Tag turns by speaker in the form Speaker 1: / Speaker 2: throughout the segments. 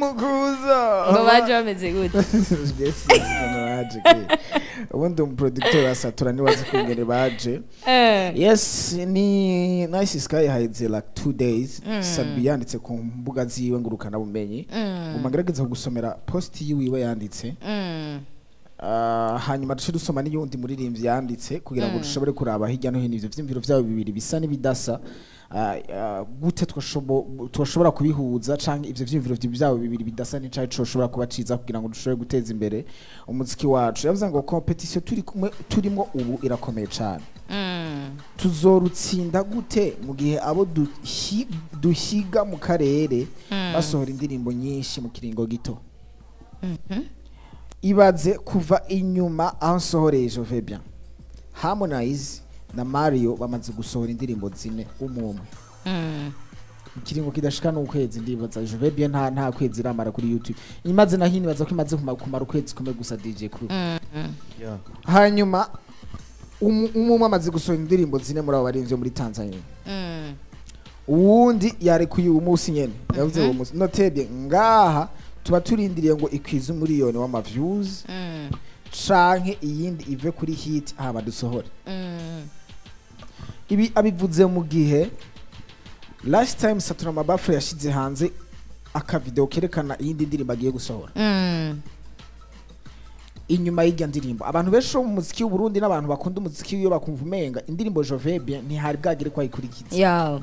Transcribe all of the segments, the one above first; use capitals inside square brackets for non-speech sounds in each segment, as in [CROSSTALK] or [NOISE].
Speaker 1: mukuza
Speaker 2: ngo baje bameze gute
Speaker 1: ubundi umuproducteur wa satura kungene baje yes ni nice sky haize like two days. Sabi yanditse ku mbuga ziwe ngurukana bumenyi.
Speaker 2: Mm,
Speaker 1: nguma ngerageza gusomera post yiwiwe yanditse.
Speaker 2: Mm,
Speaker 1: Ah, hanyuma duce dusoma n'iyundi muririmbyi yanditse kugira ngo dushobore kuraba hirya no hino. Ivyo vyiyumviro vyabo bibiri bisa n'ibidasa. Gute twashobo- twashobora kubihuza canke ivyo vyiyumviro vyabo bibiri bidasa n'icayi coshobora kuba ciza kugira ngo dushobore guteza imbere umuziki wacu. Yavuze ngo competition turi kumwe turimwo ubu irakomeye cane.
Speaker 2: Mm,
Speaker 1: tuzorutsinda gute mu gihe abo duhi- duhiga mu karere basohora indirimbo nyinshi mu kiringo gito? Ibaze kuva inyuma aho nsohoreye jove bien harmonize. Na mario bamaze gusohora indirimbo zine umumwe.
Speaker 2: Mm.
Speaker 1: mu kiringo kidashika n'ukwezi ndibaza jove bien nta nta kwezi iramara kuri youtube. Imaze na hino ibaza ko imaze kuma- kumara ukwezi kumwe gusa dj crew. Hanyuma umu- umwe amaze gusohora indirimbo zine muri abo barinzi muri tanzania.
Speaker 2: Mm,
Speaker 1: uwundi yarekuye uwo munsi nyene. Yavuze uwo munsi notebye ngaha tuba turindiriye ngo ikwize umuriyoni w'amaviews
Speaker 2: mm,
Speaker 1: canke iyindi ive kuri hit hama dusohore.
Speaker 2: Mm,
Speaker 1: ibi abivuze mu gihe last time satura mabafure yashize hanze akavideo kerekana iyindi ndirimbo agiye gusohora.
Speaker 2: Mm.
Speaker 1: inyuma y'irya ndirimbo abantu benshi bo mu muziki w'uburundi n'abantu bakunda umuziki iyo bakumva umenga indirimbo jovebie ntihari bwagire ko ayikurikiza.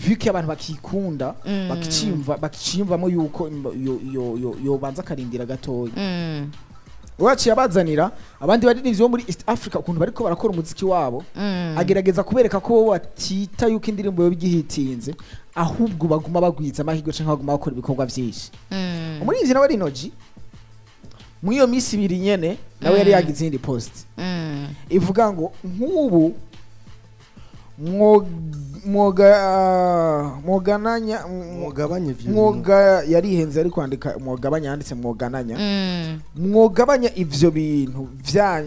Speaker 1: Vuko abantu bakikunda
Speaker 2: Mm.
Speaker 1: bakicimva bakicimvamo yuko imbo- yo- yo- yo- yobanza akarindira gatoya.
Speaker 2: Mm,
Speaker 1: waciye abazanira abandi baririmbyi bo muri east africa ukuntu bariko barakora umuziki wabo
Speaker 2: mm.
Speaker 1: agerageza kubereka ko bo batita yuko indirimbo yoba igihitinze ahubwo baguma bagwiza amahirwe canke baguma bakora ibikorwa vyinshi
Speaker 2: Mm,
Speaker 1: umuririmbyi nawe rinoji muri iyo minsi ibiri nyene nawe yari
Speaker 2: Mm.
Speaker 1: yagize iyindi post ivuga ngo nk'ubu mwogananya mwoga yarihenze ari kwandika mwogabanya yanditse mwogananya.
Speaker 2: Mm.
Speaker 1: mwogabanya ivyo bintu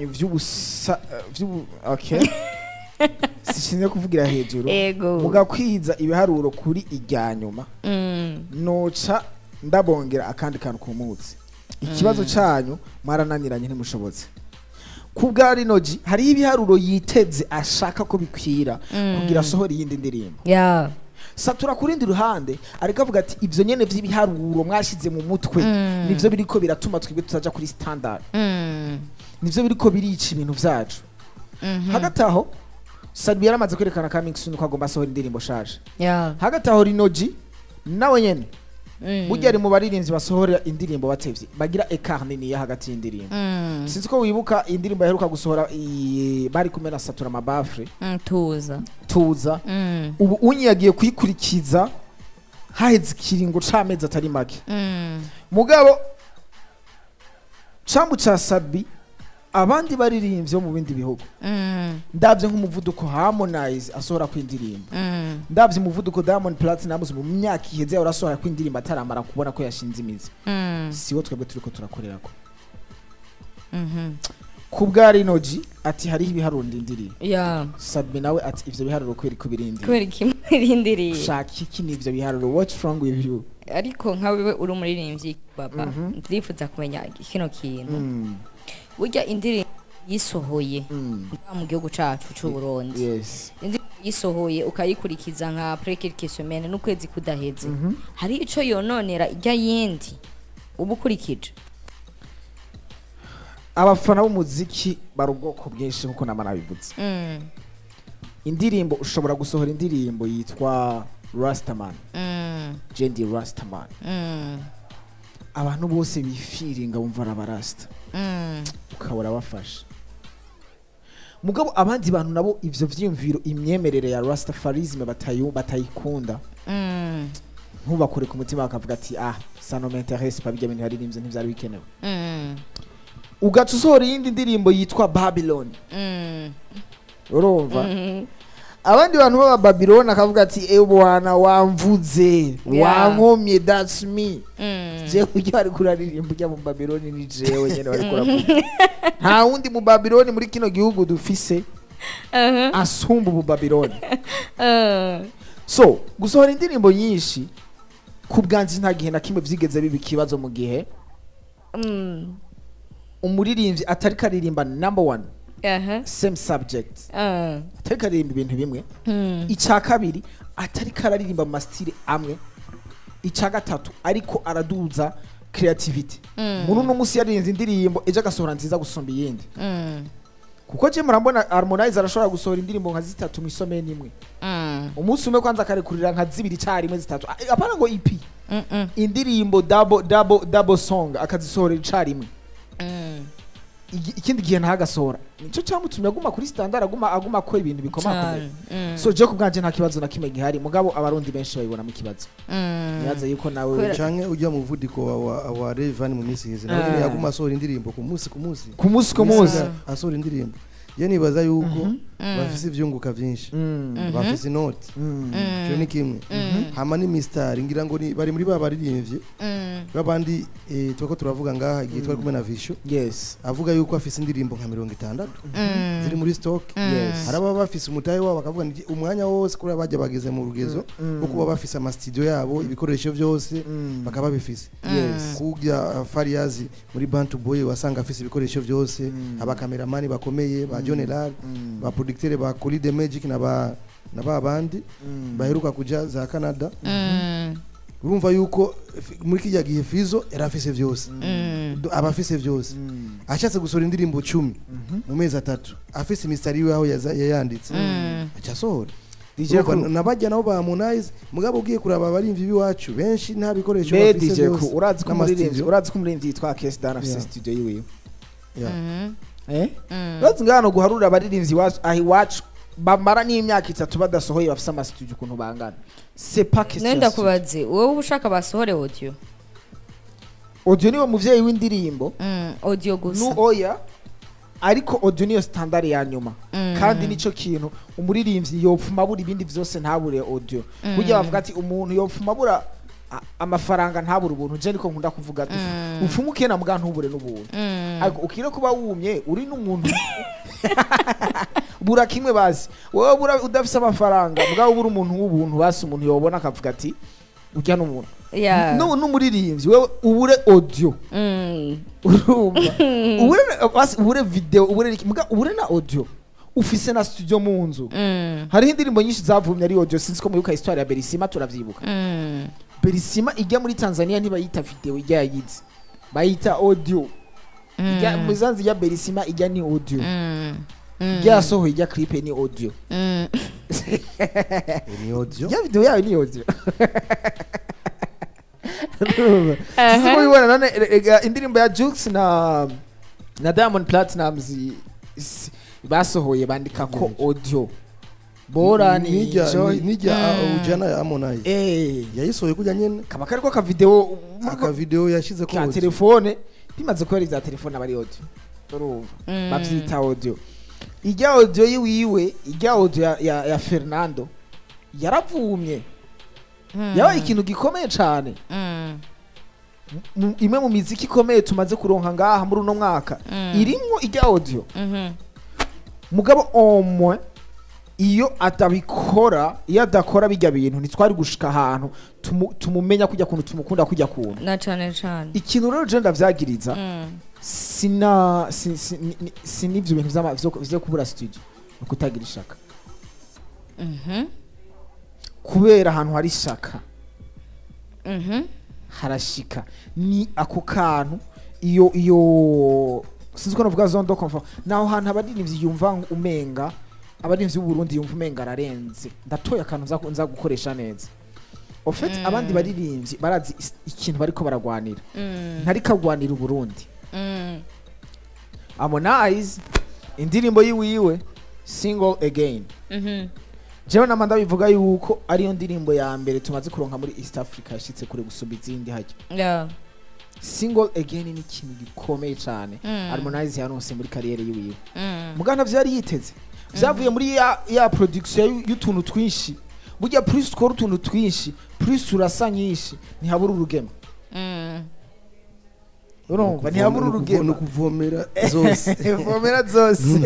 Speaker 1: vy'ubu okay. [LAUGHS] Sishinzwe kuvugira hejuru. Mugakwiza ibiharuro kuri irya nyuma.
Speaker 2: Mm,
Speaker 1: noca ndabongera akandi kantu ku munsi. Ikibazo canyu mwarananiranye ntimushobotse. Ku bwa rinoji hariho ibiharuro yiteze ashaka ko bikwira kugira asohore iyindi ndirimbo. Satura ku rundi ruhande ariko avuga ati ivyo nyene vy'ibiharuro mwashize mu mutwe
Speaker 2: Mm.
Speaker 1: nivyo biriko biratuma twebwe tutaja kuri standard.
Speaker 2: Mm,
Speaker 1: nivyo biriko birica ibintu vyacu.
Speaker 2: Mhm.
Speaker 1: hagati aho sabi yaramaze kwerekana coming soon ko agomba asohora indirimbo shaje. Hagati aho rinoji nawe nyene
Speaker 2: Mm,
Speaker 1: burya ari mu baririmbyi basohora indirimbo batevye. Bagira ekart niniya hagati y'indirimbo.
Speaker 2: Mm,
Speaker 1: sinzi ko wibuka indirimbo yaheruka gusohora bari kumwe na satura mabafre.
Speaker 2: Mm, tuza.
Speaker 1: Tuza.
Speaker 2: Mm,
Speaker 1: ubu unyi yagiye kuyikurikiza haheze ikiringo c'amezi atari make.
Speaker 2: Mm,
Speaker 1: mugabo cambu ca sabi abandi baririmbyi bo mu bindi bihugu.
Speaker 2: Mm,
Speaker 1: ndavye nk'umuvuduko harmonize asohora kw'indirimbo.
Speaker 2: Mm,
Speaker 1: ndavye umuvuduko diamond platinumz mu myaka iheze yahora asohora kw'indirimbo ataramara kubona ko yashinze imizi.
Speaker 2: Mm,
Speaker 1: siwo twebwe turiko turakorerako.
Speaker 2: Mhm.
Speaker 1: ku bwa rinoji ati hariho ibiharuro ndindiriye sabi nawe ati ivyo biharuro kweri ko birindiriye.
Speaker 2: Kubera iki [LAUGHS] murindiriye
Speaker 1: shaka iki n'ivyo biharuro? What's wrong with you?
Speaker 2: Ariko nka wewe uri umuririmbyi baba
Speaker 1: Mhm.
Speaker 2: ndifuza kumenya kino kintu. Burya indirimbo yisohoye. Mu gihugu cacu c'uburundi.
Speaker 1: Yes.
Speaker 2: Indirimbo yisohoye ukayikurikiza nka prekirike semaine n'ukwezi kudaheze.
Speaker 1: Mhm.
Speaker 2: hari ico yononera ijya yindi? Uba ukurikije.
Speaker 1: Abafana b'umuziki bari ubwoko bwinshi nk'uko nama nabivuze
Speaker 2: Mm,
Speaker 1: indirimbo ushobora gusohora indirimbo yitwa rastaman.
Speaker 2: Mm,
Speaker 1: jendi rastaman.
Speaker 2: Mm,
Speaker 1: abantu bose bifiringa bumva ari
Speaker 2: mm,
Speaker 1: ukabura bafasha mugabo abandi bantu nabo ivyo vyiyumviro imyemerere ya rastafarisme batayu batayikunda.
Speaker 2: Mm,
Speaker 1: ntubakure ku mutima bakavuga ati ah ça ne m'intéresse pas bijya bintu yaririmbye ntivyari bikenewe.
Speaker 2: Mm,
Speaker 1: ugaca usohora iyindi ndirimbo yitwa babylon. Urumva?
Speaker 2: Mm,
Speaker 1: abandi bantu b'aba babylon akavuga ati e bwana wamvuze
Speaker 2: Yeah.
Speaker 1: wankomye that's me
Speaker 2: mm.
Speaker 1: jewe ujya bari kuraririmba ujya mu babylon ni jewe nyene bari kuravuga [LAUGHS] nta wundi mu babylon muri kino gihugu dufise
Speaker 2: Uh-huh.
Speaker 1: asumba ubu babylon [LAUGHS]
Speaker 2: Uh,
Speaker 1: so gusohora indirimbo nyinshi ku bwanjye nta gihe na kimwe byigeze biba ikibazo mu gihe
Speaker 2: Mm.
Speaker 1: umuririmbyi atari karirimba number one. Same subject
Speaker 2: Ah.
Speaker 1: atari karirimba ibintu bimwe
Speaker 2: Mm.
Speaker 1: icya kabiri atari kararirimba mu amwe icya gatatu ariko araduza creativity muri uno munsi yaririnze indirimbo ejo agasohora nziza gusumba iyindi
Speaker 2: Mm.
Speaker 1: kuko je murambona harmonize arashobora gusohora indirimbo nka zitatu mu isomeye n'imwe
Speaker 2: Mm.
Speaker 1: umunsi umwe kwanza akarekurira nka zibiri icyarimwe zitatu apana ngo ep
Speaker 2: Mm. Mm.
Speaker 1: indirimbo double double double song akazisohora icyarimwe
Speaker 2: Mm.
Speaker 1: Igi- ikindi gihe ntagasohora nicyo cyamutumye aguma kuri standard aguma aguma akora ibintu bikomakomeye
Speaker 2: Mm.
Speaker 1: so je ku bwanje nta kibazo na kimwe gihari. Mugabo abarundi benshi babibonamo ikibazo
Speaker 2: Mm.
Speaker 1: yaza yuko nawe
Speaker 2: cyane
Speaker 3: canke ujya mu muvuduko wa, wa, wa Rayvanny mu minsi iheze nawe nyene yaguma asohora indirimbo ku munsi ku munsi.
Speaker 1: Ku munsi ku munsi.
Speaker 3: Asohora indirimbo. Je nibaza yuko bafise ivyunguka vyinshi
Speaker 1: Mm.
Speaker 3: bafise inoti
Speaker 1: Mm.
Speaker 3: ico ni kimwe. Hama ni Mr ngira ngo ni- bari muri ba baririmbyi
Speaker 2: Mm.
Speaker 3: babandi eh, twako turavuga ngaha igihe twari kumwe na Visho
Speaker 1: yes.
Speaker 3: Avuga yuko afise indirimbo nka mirongo itandatu.
Speaker 2: Mm.
Speaker 3: ziri muri stock.
Speaker 1: Yes.
Speaker 3: Hari ababa bafise umutahe wabo bakavuga umwanya wose kuri bajya bageze mu rugezo.
Speaker 1: Mm.
Speaker 3: wo kuba bafise amastudio yabo ibikoresho byose
Speaker 1: Mm.
Speaker 3: bakaba bifise
Speaker 1: yes.
Speaker 3: Kujya fariyazi muri bantu boy wasanga afise ibikoresho byose
Speaker 1: Mm.
Speaker 3: abakameramani bakomeye ba general
Speaker 1: Lal
Speaker 3: ba producteur ba Coli de Magic na ba na ba bandi
Speaker 1: Mm.
Speaker 3: baheruka kuja za Canada.
Speaker 2: Mm.
Speaker 3: urumva yuko muri kijya gihe Fizo yari afise vyose
Speaker 2: Mm.
Speaker 3: Aba afise byose
Speaker 1: Mm.
Speaker 3: ashatse gusohora indirimbo cumi
Speaker 1: mm
Speaker 3: mu mezi atatu. Afise imisitari yiwe aho yayanditse.
Speaker 2: Mm.
Speaker 3: aca asohora
Speaker 1: DJ ko
Speaker 3: nabajya nabo ba Harmonize mugabo ugiye kuraba abarimvi biwacu benshi nta bikoresho
Speaker 1: be
Speaker 3: bafise
Speaker 1: DJ ko urazi ko umuririmbyi twa yitwa Kes afise
Speaker 3: Yeah.
Speaker 1: studio yiwe
Speaker 2: Mm.
Speaker 1: eh
Speaker 2: Mm.
Speaker 1: ngano guharura abaririmbyi aho iwacu bamara n'imyaka itatu badasohoye bafise amastudio ukuntu bangana question
Speaker 2: nenda kubaze wowe uba ushaka basohore audio
Speaker 1: audio ni we muvyeyi w'indirimbo
Speaker 2: Mm. audio gusa
Speaker 1: oya ariko audio niyo standard ya nyuma
Speaker 2: Mm.
Speaker 1: kandi nico kintu umuririmbyi yopfuma abura ibindi vyose ntabure
Speaker 2: Mm.
Speaker 1: burya bavuga ati umuntu yopfuma abura amafaranga ntabure ubuntu je niko nkunda kuvuga ati
Speaker 2: Mm.
Speaker 1: upfuma na mbwa ntubure n'ubuntu
Speaker 2: Mm.
Speaker 1: ariko ukire kuba wumye uri n'umuntu [LAUGHS] bura kimwe bazi wowe bura udafise amafaranga mbwa ubura umuntu w'ubuntu basi umuntu yobona akavuga ati urya n'umuntu
Speaker 2: Yeah.
Speaker 1: no n'umuririmbyi wewe ubure audio
Speaker 2: Mm.
Speaker 1: urumva [LAUGHS] ubure basi ubure video ubure muga ubure na audio ufise na studio mu nzu
Speaker 2: Mm.
Speaker 1: hariho indirimbo nyinshi zavumye ari audio sinzi ko mwibuka histoire ya Berisima turavyibuka
Speaker 2: Mm.
Speaker 1: Berisima ijya muri Tanzania ntibayita video ijya yayize bayita audio. Ijya
Speaker 2: Mm.
Speaker 1: muzanzi ya Berisima ijya ni audio.
Speaker 2: Mm. Mm.
Speaker 1: ijya yasohoye ijya clip ni audio. [LAUGHS]
Speaker 3: Ni audio?
Speaker 1: Ya video yawe ni audio. [LAUGHS] Sinzi ko ubibona none indirimbo ya jukes na na Diamond platinum is- basohoye bandika ko audio bora ni
Speaker 3: nijya nijya
Speaker 2: Mm.
Speaker 3: ujana ya Harmonize
Speaker 1: eh
Speaker 3: yayisohoye kujya nyene
Speaker 1: kaba kariko ka video
Speaker 3: aka video yashize ko
Speaker 1: ka
Speaker 3: audio.
Speaker 1: telefone bimaze kubera ibya telefone abari audio urumva
Speaker 2: Mm.
Speaker 1: bavyita audio ijya audio yiwiwe ijya audio ya, ya, ya Fernando yaravumye
Speaker 2: Mm.
Speaker 1: yabaye ikintu gikomeye cane
Speaker 2: Mm.
Speaker 1: imwe mu miziki ikomeye tumaze kuronka ngaha muri uno mwaka
Speaker 2: Mm.
Speaker 1: irimwo ijya audio
Speaker 2: -hmm.
Speaker 1: mugabo omwe iyo atabikora iyo adakora bijya bintu ntitwari gushika ahantu tumu- tumumenya kujya kuntu tumukunda kujya kuntu
Speaker 2: na cane cane
Speaker 1: ikintu rero je ndavyagiriza
Speaker 2: Mm.
Speaker 1: sina si- si- ni- ni- si n'ivyo bintu vyo kubura studio ni kutagira ishaka
Speaker 2: Mhm.
Speaker 1: kubera ahantu hari ishaka
Speaker 2: Mhm.
Speaker 1: harashika ni ako kantu iyo iyo sinzi ko navuga zone de confort naho hantu abaririmbyi yumva umenga abaririmbyi b'u Burundi yumva umenga ararenze ndatoye akantu nza gukoresha neza fait
Speaker 2: Mm.
Speaker 1: abandi baririmbyi barazi ikintu bariko baragwanira
Speaker 2: Mm.
Speaker 1: ntari kagwanira Burundi
Speaker 2: Mm.
Speaker 1: Harmonize indirimbo yiwiwe single again
Speaker 2: Mhm.
Speaker 1: jewe nama ndabivuga yuko ariyo ndirimbo ya mbere tumaze kuronka muri East Africa yashitse kure gusumba izindi hajya
Speaker 2: Yeah.
Speaker 1: single again ni ikintu gikomeye cyane. Harmonize yanose muri kariyeri yiwiwe mugana vyari yiteze vyavuye muri ya, ya production y'utuntu twinshi burya plus ukora utuntu twinshi plus urasa nyinshi ntihabura urugema. Urumva ntihabura [LAUGHS] [LAUGHS]
Speaker 3: ni
Speaker 1: urugero
Speaker 3: ukuvomera zose
Speaker 1: vomera zose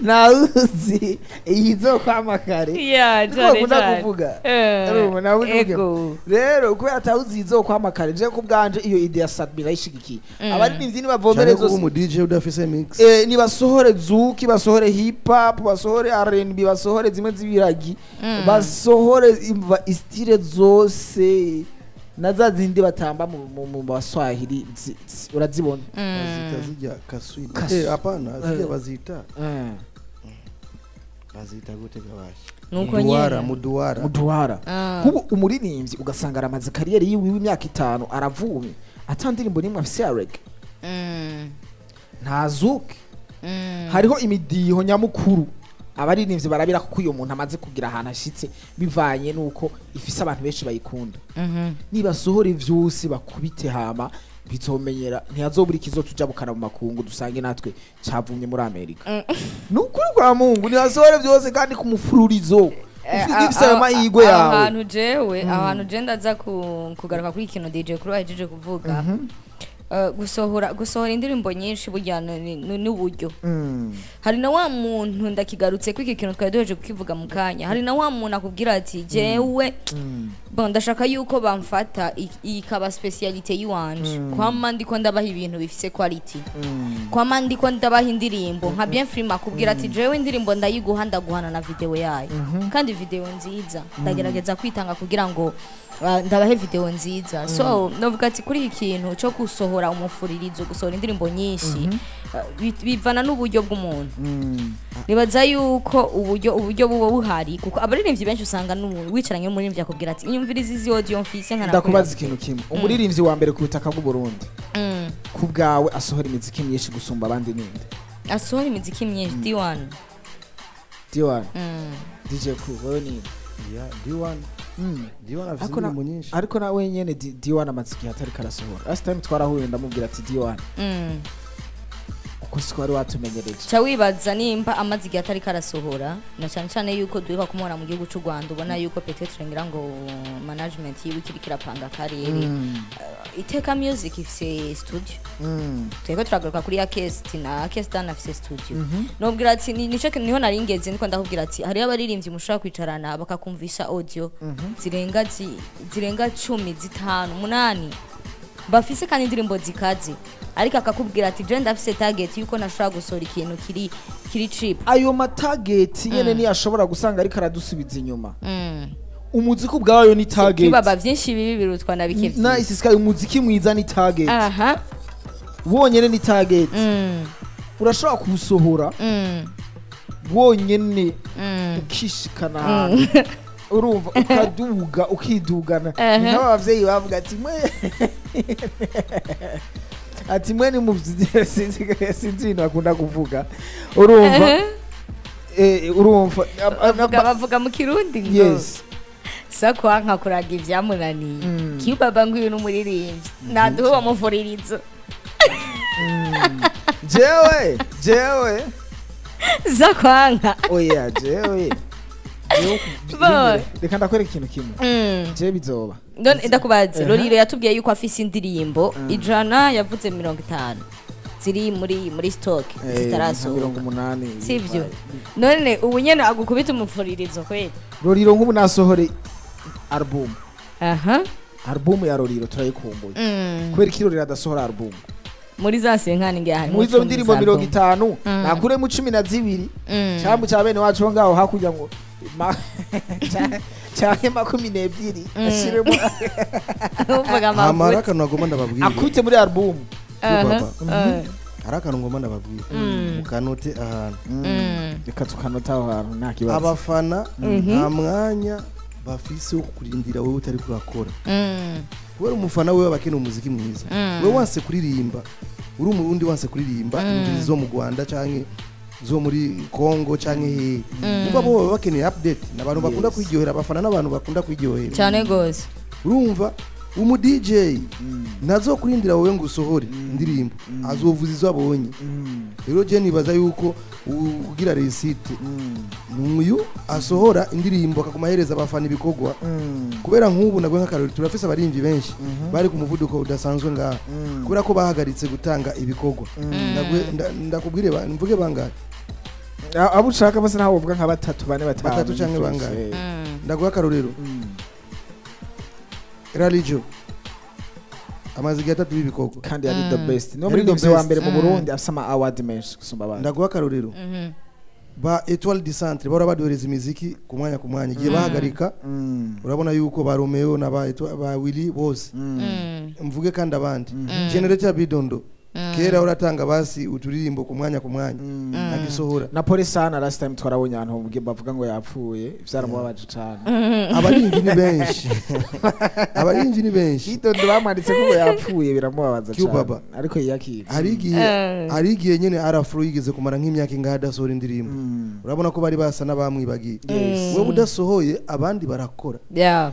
Speaker 1: ntawuzi iyi zokwama kare. Niko bakunda kuvuga
Speaker 2: Eh,
Speaker 1: nawe rero kubera atawuzi iyi zokwama kare. Je ku bwanje iyo ide ya sadbi ndayishigikiye abaririmbyi nibavomere
Speaker 3: cyane kuba
Speaker 1: zose
Speaker 3: umu DJ udafise mix
Speaker 1: Eh, nibasohore zuki basohore hip hop basohore R&B basohore zimwe z'ibiragi basohore imva istile zose na za zindi batamba mu, baswahili zi- zi- urazibona
Speaker 3: bazita zijya kaswidi
Speaker 1: Kasu-
Speaker 3: eh hapana zijya
Speaker 1: Eh.
Speaker 3: bazita.
Speaker 1: Eh,
Speaker 3: bazita gute gabashi
Speaker 2: nuko
Speaker 3: muduwara
Speaker 2: nyene.
Speaker 3: muduwara.
Speaker 1: Muduhara
Speaker 2: Ah.
Speaker 1: kubu umuririmbyi ugasanga aramaze kariyeri yiwe w'imyaka itanu aravumye ata ndirimbo n'imwe afise ya reggae.
Speaker 2: Mm,
Speaker 1: nta zuki
Speaker 2: mm.
Speaker 1: hariho imidiho nyamukuru. Abaririmbyi barabira ko uyu muntu amaze kugira ahantu ashitse bivanye nuko ifise abantu benshi bayikunda.
Speaker 2: Mhm.
Speaker 1: nibasohora ivyusi bakubite hama bizomenyera ntihazobura ikizotujabukana mu makungu dusange natwe cavumye muri amerika. Ni ukuri kwa mungu ntihasohore vyose kandi ku mufururizo. Ufite ayo mahigwe
Speaker 2: aho
Speaker 1: yawe.
Speaker 2: hantu jewe aho hantu je ndaza ku- kugaruka kuri kino DJ kuri wahejeje kuvuga. Eh, gusohora gusohora indirimbo nyinshi ni- n'uburyo.
Speaker 1: Mm.
Speaker 2: hari na wa muntu ndakigarutse ko iki kintu twari duheje kukivuga mu kanya. Hari na wa muntu akubwira ati jewe bon ndashaka yuko bamfata ikaba specialite yiwanje kwama ndiko ndabaha ibintu bifise quality.
Speaker 1: Mm.
Speaker 2: kwama ndiko ndabaha indirimbo. Nka bien film akubwira ati jewe indirimbo ndayiguha ndaguhana na video yayo. Kandi video nziza. Ndagerageza kwitanga kugira ngo uh, ndabahe video nziza. So novuga ati kuri iki kintu cyo gusohora umufuririzo gusohora indirimbo nyinshi. Uh, bi- bivana n'uburyo bw'umuntu.
Speaker 1: Mm.
Speaker 2: nibaza yuko uburyo uburyo buba buhari kuko abaririmbyi benshi usanga n'umuntu wicaranye n'umuririmbyi akubwira ati inyumvirize izi audio mfise nkana
Speaker 1: ndakubaza ikintu kimwe. Umuririmbyi wa mbere ku butaka bw'uburundi
Speaker 2: mm.
Speaker 1: ku bwawe asohora imiziki myinshi gusumba abandi ninde
Speaker 2: asohora imiziki myinshi. D1
Speaker 1: diwan
Speaker 2: mm.
Speaker 1: dj ku wewe ninde
Speaker 3: ya D1
Speaker 1: Mm.
Speaker 3: D1 afise
Speaker 1: ariko na-
Speaker 3: indirimbo nyinshi
Speaker 1: ariko nawe nyene Di- diwan amaze igihe atari karasohora last time twarahuye ndamubwira ati diwan
Speaker 2: Mm.
Speaker 1: uko siko wari watumenyereje
Speaker 2: ca wibaza nimba amaze igihe atari karasohora na cyane cyane yuko duheruka kumubona mu gihugu cy'u rwanda ubona yuko petetre ngira ngo management yiwe ikiri kirapanga akarere Uh, iteka music ifise studio.
Speaker 1: Mm.
Speaker 2: turiko turagaruka kuri ya kesti na kestan afise studio. Nubwira ati ni ho nari ngeze niko ndakubwira ati hariyo abaririmbyi mushobora kwicarana bakakumvisha zirenga zi- zirenga cumi zitanu umunani. Bafise kandi indirimbo zikaze. Ariko akakubwira ati je ndafise target yuko nashobora gusohora ikintu kiri kiri cheap.
Speaker 1: Ayo matageti nyene niyo ashobora gusanga ariko aradusubiza inyuma.
Speaker 2: Mm.
Speaker 1: umuziki ubwayo ni target.
Speaker 2: kibaba vyinshi bibi birutwa na bike
Speaker 1: na isisikaye umuziki mwiza ni target.
Speaker 2: Aha.
Speaker 1: Wonyene ni target.
Speaker 2: Mm.
Speaker 1: urashobora kuwusohora.
Speaker 2: Mm.
Speaker 1: wonyene
Speaker 2: Mm.
Speaker 1: ukishikana [LAUGHS] urumva [LAUGHS] ukaduga ukidugana.
Speaker 2: Ehe.
Speaker 1: ni nk'abavyeyi bavuga ati mwe ati mwe ni muvyi [LAUGHS] sinzi ibintu akunda kuvuga. Urumva. Eh, urumva.
Speaker 2: Bavuga mu kirundi ngo sakwa nkakuraga ivyamunaniye
Speaker 1: Mm.
Speaker 2: kibaba ngo uyu n'umuririmbyi? Naduhe uwo muvuririzo
Speaker 1: jewe jewe. [LAUGHS]
Speaker 2: Zakwanka
Speaker 1: oya jewe. [LAUGHS] reka ndakwereka ikintu kimwe.
Speaker 2: Mm.
Speaker 1: jewe bizoba.
Speaker 2: None ndakubaze.
Speaker 1: Ehe.
Speaker 2: roriro yatubwiye yuko afise indirimbo. Ijana yavuze mirongo itanu. Ziri muri muri stock zitarasohoka. sivyo. None ubu nyene agukubita umufuririzo kweli?
Speaker 1: Roriro nk'ubu nasohore album.
Speaker 2: Aha.
Speaker 1: Album ya roriro turayikumbuye.
Speaker 2: Mm.
Speaker 1: kubera ko iroriro adasohora album?
Speaker 2: Muri za senkani ngiye harimo
Speaker 1: muri izo
Speaker 2: cumi
Speaker 1: ndirimbo mirongo itanu
Speaker 2: Mm.
Speaker 1: nakuremo cumi na zibiri.
Speaker 2: Mm.
Speaker 1: cyangwa cya bene wacu ho ngaho hakurya ngo [LAUGHS] canke [LAUGHS] makumi n'ebyiri.
Speaker 2: Uvuga [LAUGHS]
Speaker 3: hama hari akantu agomba ndababwira.
Speaker 1: Akubite muri album.
Speaker 2: Aha,
Speaker 3: papa.
Speaker 2: aha.
Speaker 3: hari akantu ngomba ndababwira. Mukanote ahantu.
Speaker 2: Mm.
Speaker 1: reka tukanota aho hantu nta kibazo.
Speaker 3: Abafana nta mwanya bafise wo kukurindira wowe utari kurakora
Speaker 2: Mm.
Speaker 3: kubera umufana wewe aba akeneye umuziki mwiza.
Speaker 2: Mm.
Speaker 3: wewe wanse kuririmba uri umurundi wanse kuririmba injiri zo mu rwanda canke zo muri congo canke hehe umva bo bakeneye update. Ni abantu bakunda kwiryohera abafana n'abantu bakunda kwiryohera
Speaker 2: cyane gose
Speaker 3: urumva? Umu DJ ntazokurindira wowe ngo usohore indirimbo. Azovuza izo abonye rero je nibaza yuko ugira resite uyu asohora indirimbo akaguma ahereza abafana ibikorwa kubera nk'ubu nabwo nk'akarori turafise abarimvyi benshi bari ku muvuduko udasanzwe ngaha. Kubera ko bahagaritse gutanga nda- ndakubwire mvuge bangahe
Speaker 1: abo ushaka bose ntawe uvuga nka batatu bane batanu.
Speaker 3: Batatu canke bangahe? Ndaguha akarorero
Speaker 1: Mm.
Speaker 3: Ralijo amaze igihe atatu y'ibikorwa
Speaker 1: kandi ari the best. Niyo
Speaker 3: muri the
Speaker 1: wa mbere mu burundi afite ama award menshi gusumba abandi
Speaker 3: ndaguha akarorero ba etoile du centre bahora baduhereza imiziki ku mwanya ku mwanya. Igihe bahagarika
Speaker 1: Mm.
Speaker 3: urabona yuko ba romeo na ba, Etoile- ba willy bose.
Speaker 1: Mm.
Speaker 3: mvuge kandi abandi. Generator bidondo kera uratanga basi uturirimbo ku mwanya ku mwanya agisohora
Speaker 1: na polisana last time twarabonye ahantu bavuga ngo yapfuye vyaramubabaje cane.
Speaker 3: Abarinzi ni benshi. [LAUGHS] Abarinzi ni benshi.
Speaker 1: Idondo bamwanditse ko ngo yapfuye biramubabaza
Speaker 3: Baba.
Speaker 1: ariko yiyakira
Speaker 3: hari igihe
Speaker 2: Eh.
Speaker 3: hari igihe nyene arafuro yigeze kumara nk'imyaka ingahe adasohora indirimbo.
Speaker 1: Mm.
Speaker 3: urabona ko bari basa n'abamwibagiye wewe udasohoye abandi barakora.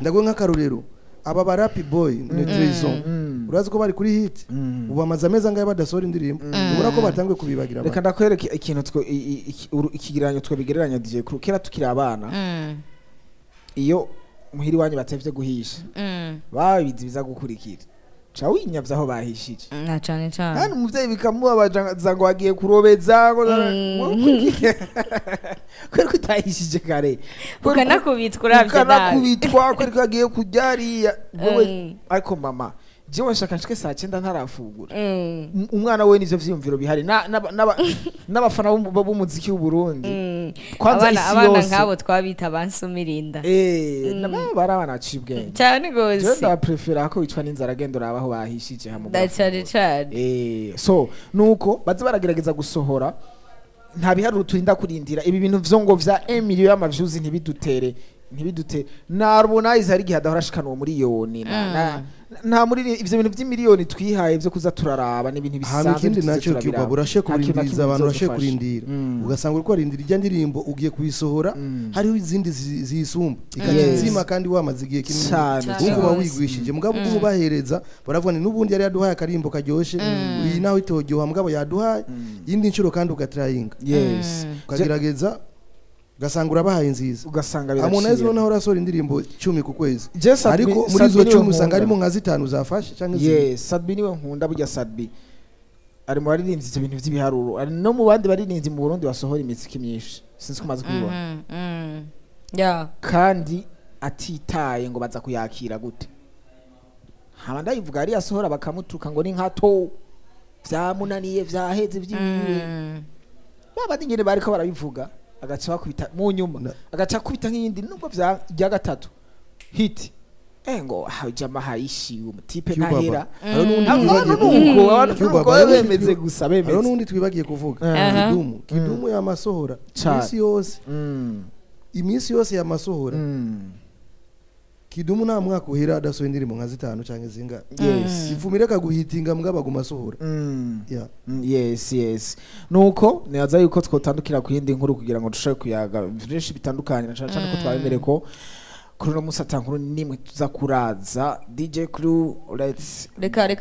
Speaker 3: Ndaguhe nk'akarorero. Aba ba rapi boy ne Trayson
Speaker 1: Mm.
Speaker 3: urazi ko bari kuri hit?
Speaker 1: Mm.
Speaker 3: ubu amaze amezi angahe badasohora indirimbo? Ubona ko batanguye kubibagira
Speaker 1: reka
Speaker 3: abantu.
Speaker 1: ndakwereka ikintu ikigereranyo twabigereranya DJ Crew. Kera tukiri abana
Speaker 2: Mm.
Speaker 1: iyo muhiri wanyu batevye guhisha
Speaker 2: Mm.
Speaker 1: babizi biza gukurikira. Ca winyavye aho bahishije.
Speaker 2: Na cane cane.
Speaker 1: Kandi umuvyeyi bikamubabaza ngo wagiye kurobeza ngo [LAUGHS] kweri ko utahishije kare
Speaker 2: ukanakubitwa uravye nabi
Speaker 1: ukanakubitwa kweri ko wagiye kuryariya wewe
Speaker 2: Mm.
Speaker 1: ariko mama jewe nshaka nshike saa cyenda ntarafungura.
Speaker 2: Mm.
Speaker 1: Um- umwana we nivyo vyiyumviro bihari. Na- n'aba- n'aba- [LAUGHS] n'abafana b'umu- b'umuziki w'uburundi.
Speaker 2: Mm.
Speaker 1: Kwanza
Speaker 2: abana
Speaker 1: isi
Speaker 2: abana
Speaker 1: yose.
Speaker 2: nk'abo twabita bansumirinda
Speaker 1: Eh, bari abana baciye ubwenge.
Speaker 2: Cyane
Speaker 1: jewe
Speaker 2: gose
Speaker 1: ndaprefera ko wicwa n'inzara agenda uraba aho bahishije hamwe
Speaker 2: da cane cane
Speaker 1: Eh, so nuko baze baragerageza gusohora. Nta biharuro turinda kurindira ibi bintu vyo ngo vya 1 million y'amavyuzi ntibidutere. Ntibidutere na Harmonize hari igihe adahora ashikana uwo miliyoni nta muri ivyo bintu vy'imiliyoni twihaye vyo kuza turaraba n'ibintu bisanzwe
Speaker 3: ikindi
Speaker 1: na
Speaker 3: cyo
Speaker 1: turabiraba.
Speaker 3: kiba urashe kurindiriza abantu urashe kurindira.
Speaker 1: Mm.
Speaker 3: ugasanga uriko warindira ijya ndirimbo ugiye kuyisohora
Speaker 1: Mm.
Speaker 3: hariho izindi zi- ziyisumba
Speaker 1: Yes.
Speaker 3: ikagitsima kandi wamaze igihe kinini. Ubu uba wigwishije. Mugabo ubwo ubahereza baravuga n'ubundi yari yaduhaye akarimbo karyoshe? Iyi nawe itogyoha mugabo yaduhaye iyindi nshuro kandi ugatrayinga ukagerageza ugasanga urabahaye nziza
Speaker 1: ugasanga biraciye.
Speaker 3: Noneho arasohora indirimbo cumi ku kwezi.
Speaker 1: Je Sadbi-
Speaker 3: ariko muri
Speaker 1: Sadbi
Speaker 3: izo cumi usanga harimo nka zitanu zafashe cyangwa
Speaker 1: yes sadbi ni we nkunda burya sadbi ari mu baririmbyi ivyo bintu vy'ibiharuro ari no mu bandi baririmbyi mu burundi basohora imiziki myinshi. Sinzi ko umaze kubibona.
Speaker 2: Mhm, mm.
Speaker 1: Kandi atitaye ngo baza kuyakira gute? Haba ndayivuga yari yasohora bakamutuka ngo ni nkato vyamunaniye vyaheze vy'ibiwe
Speaker 2: Mm.
Speaker 1: babandi nyene bariko barabivuga. Agaca bakubita mu nyuma. Agaca akubita nk'iyindi nubwo rya gatatu. Hiti eh ngo hawe jama hayishiwe umutipe ntahera
Speaker 3: n'undi
Speaker 1: bemeze gusa bemeze.
Speaker 3: N'undi twibagiye kuvuga.
Speaker 2: Aha.
Speaker 3: kidumu. Kidumu y'amasohora iminsi yose.
Speaker 1: Mm,
Speaker 3: iminsi yose y'amasohora
Speaker 1: mm.
Speaker 3: Kidumu nta mwaka uhera adasohoye indirimbo nka zitanu cyangwa zinga.
Speaker 1: Yes.
Speaker 3: Ifumire akaguhitinga mbwa mwa bagumasohora
Speaker 1: Mm.
Speaker 3: Yeah.
Speaker 1: Mm, yes yes. Nuko nibaza yuko twotandukira ku yindi nkuru kugira ngo dushobore kuyaga byinshi bitandukanye na cyane cyane ko twabemereye ko kuri no munsi tankuru nimwe tuza kuraza. DJ Crew let's
Speaker 2: reka